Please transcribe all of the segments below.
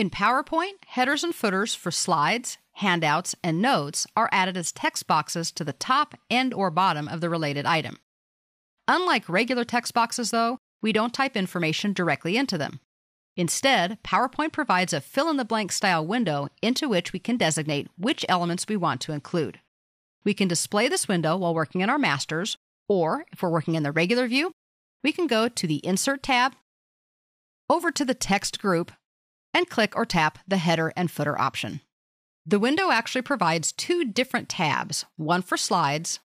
In PowerPoint, headers and footers for slides, handouts, and notes are added as text boxes to the top and or bottom of the related item. Unlike regular text boxes though, we don't type information directly into them. Instead, PowerPoint provides a fill in the blank style window into which we can designate which elements we want to include. We can display this window while working in our masters, or if we're working in the regular view, we can go to the Insert tab, over to the text group, and click or tap the header and footer option. The window actually provides two different tabs, one for slides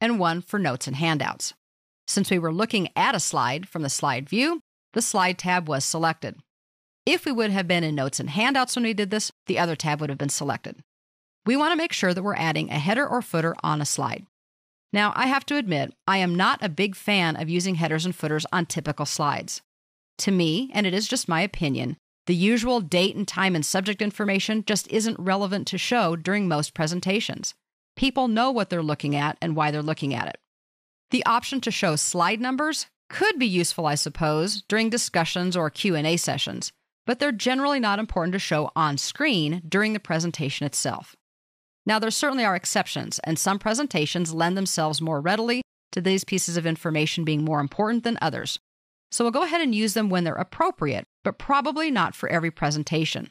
and one for notes and handouts. Since we were looking at a slide from the slide view, the slide tab was selected. If we would have been in notes and handouts when we did this, the other tab would have been selected. We want to make sure that we're adding a header or footer on a slide. Now, I have to admit, I am not a big fan of using headers and footers on typical slides. To me, and it is just my opinion, the usual date and time and subject information just isn't relevant to show during most presentations. People know what they're looking at and why they're looking at it. The option to show slide numbers could be useful, I suppose, during discussions or Q&A sessions, but they're generally not important to show on screen during the presentation itself. Now, there certainly are exceptions, and some presentations lend themselves more readily to these pieces of information being more important than others. So we'll go ahead and use them when they're appropriate, but probably not for every presentation.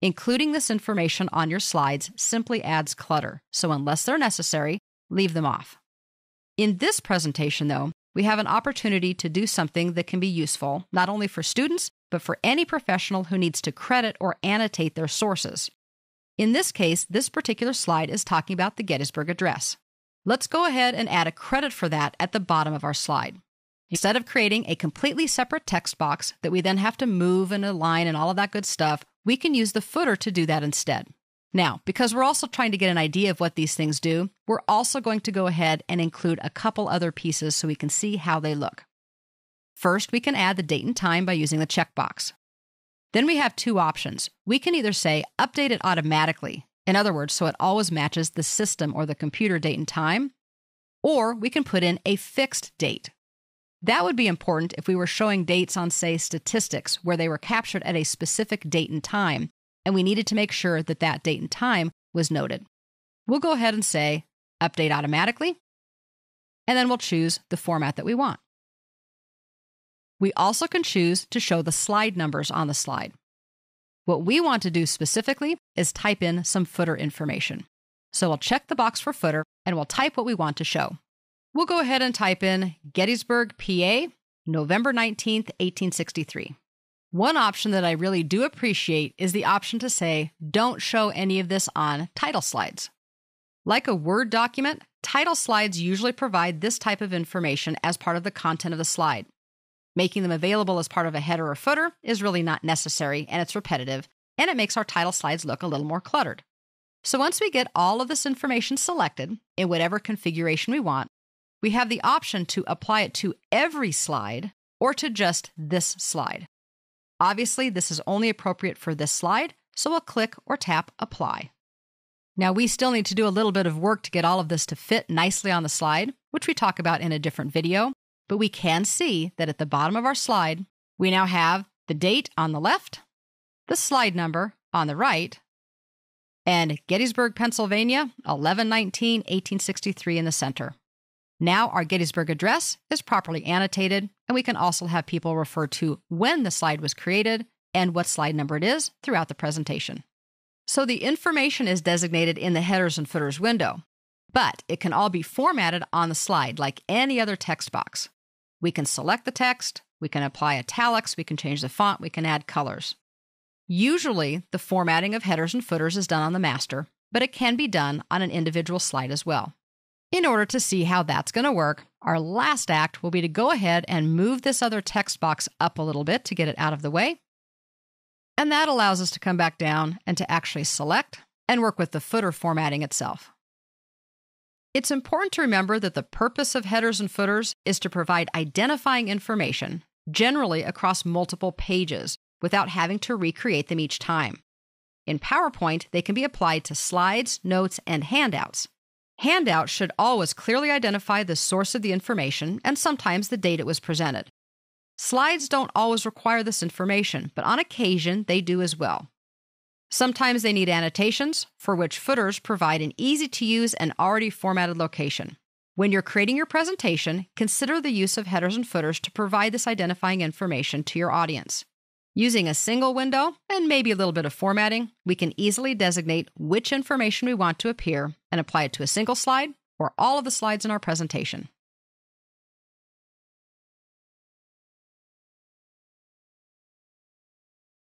Including this information on your slides simply adds clutter, so unless they're necessary, leave them off. In this presentation, though, we have an opportunity to do something that can be useful not only for students, but for any professional who needs to credit or annotate their sources. In this case, this particular slide is talking about the Gettysburg Address. Let's go ahead and add a credit for that at the bottom of our slide. Instead of creating a completely separate text box that we then have to move and align and all of that good stuff, we can use the footer to do that instead. Now, because we're also trying to get an idea of what these things do, we're also going to go ahead and include a couple other pieces so we can see how they look. First, we can add the date and time by using the checkbox. Then we have two options. We can either say update it automatically, in other words, so it always matches the system or the computer date and time, or we can put in a fixed date. That would be important if we were showing dates on, say, statistics where they were captured at a specific date and time, and we needed to make sure that that date and time was noted. We'll go ahead and say update automatically, and then we'll choose the format that we want. We also can choose to show the slide numbers on the slide. What we want to do specifically is type in some footer information. So we'll check the box for footer and we'll type what we want to show. We'll go ahead and type in Gettysburg, PA, November 19th, 1863. One option that I really do appreciate is the option to say, don't show any of this on title slides. Like a Word document, title slides usually provide this type of information as part of the content of the slide. Making them available as part of a header or footer is really not necessary and it's repetitive, and it makes our title slides look a little more cluttered. So once we get all of this information selected in whatever configuration we want, we have the option to apply it to every slide or to just this slide. Obviously, this is only appropriate for this slide, so we'll click or tap Apply. Now, we still need to do a little bit of work to get all of this to fit nicely on the slide, which we talk about in a different video, but we can see that at the bottom of our slide, we now have the date on the left, the slide number on the right, and Gettysburg, Pennsylvania, 1119 1863 in the center. Now our Gettysburg address is properly annotated, and we can also have people refer to when the slide was created and what slide number it is throughout the presentation. So the information is designated in the headers and footers window, but it can all be formatted on the slide like any other text box. We can select the text, we can apply italics, we can change the font, we can add colors. Usually, the formatting of headers and footers is done on the master, but it can be done on an individual slide as well. In order to see how that's going to work, our last act will be to go ahead and move this other text box up a little bit to get it out of the way. And that allows us to come back down and to actually select and work with the footer formatting itself. It's important to remember that the purpose of headers and footers is to provide identifying information, generally across multiple pages, without having to recreate them each time. In PowerPoint, they can be applied to slides, notes, and handouts. Handouts should always clearly identify the source of the information and sometimes the date it was presented. Slides don't always require this information, but on occasion they do as well. Sometimes they need annotations, for which footers provide an easy to use and already formatted location. When you're creating your presentation, consider the use of headers and footers to provide this identifying information to your audience. Using a single window and maybe a little bit of formatting, we can easily designate which information we want to appear and apply it to a single slide or all of the slides in our presentation.